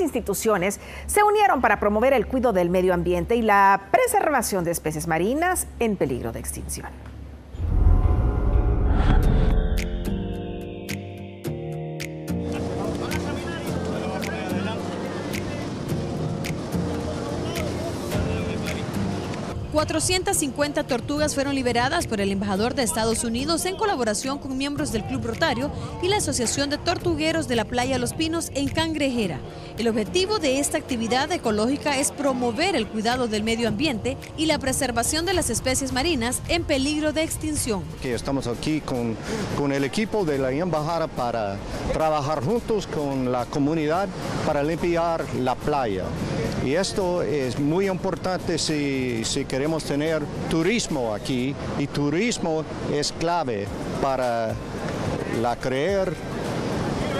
instituciones se unieron para promover el cuidado del medio ambiente y la preservación de especies marinas en peligro de extinción. 450 tortugas fueron liberadas por el embajador de Estados Unidos en colaboración con miembros del Club Rotario y la Asociación de Tortugueros de la Playa Los Pinos en Cangrejera. El objetivo de esta actividad ecológica es promover el cuidado del medio ambiente y la preservación de las especies marinas en peligro de extinción. Estamos aquí con, con el equipo de la embajada para trabajar juntos con la comunidad para limpiar la playa. Y esto es muy importante si, queremos tener turismo aquí. Y turismo es clave para la creer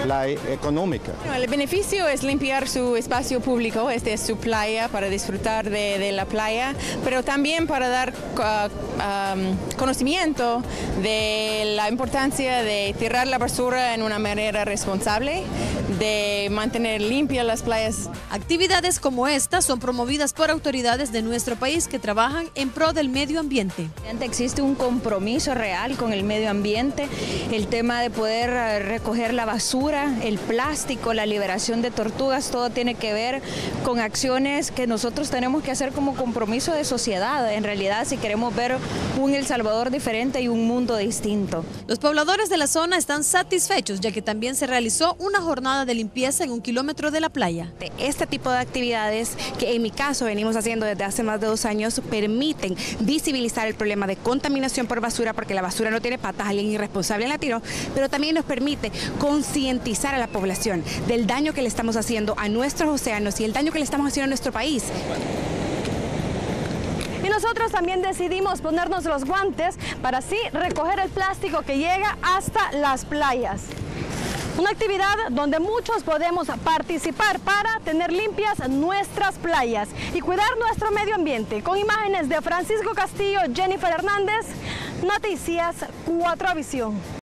la económica. el beneficio es limpiar su espacio público, este es su playa, para disfrutar de, la playa, pero también para dar uh, um, conocimiento de la importancia de tirar la basura en una manera responsable, de mantener limpias las playas. Actividades como esta son promovidas por autoridades de nuestro país que trabajan en pro del medio ambiente. Existe un compromiso real con el medio ambiente, el tema de poder eh, recoger la basura el plástico, la liberación de tortugas, todo tiene que ver con acciones que nosotros tenemos que hacer como compromiso de sociedad, en realidad si queremos ver un El Salvador diferente y un mundo distinto. Los pobladores de la zona están satisfechos ya que también se realizó una jornada de limpieza en un kilómetro de la playa. Este tipo de actividades que en mi caso venimos haciendo desde hace más de dos años permiten visibilizar el problema de contaminación por basura porque la basura no tiene patas, alguien irresponsable la tiró, pero también nos permite concientizar a la población del daño que le estamos haciendo a nuestros océanos y el daño que le estamos haciendo a nuestro país. Y nosotros también decidimos ponernos los guantes para así recoger el plástico que llega hasta las playas. Una actividad donde muchos podemos participar para tener limpias nuestras playas y cuidar nuestro medio ambiente. Con imágenes de Francisco Castillo, Jennifer Hernández, Noticias 4 Visión.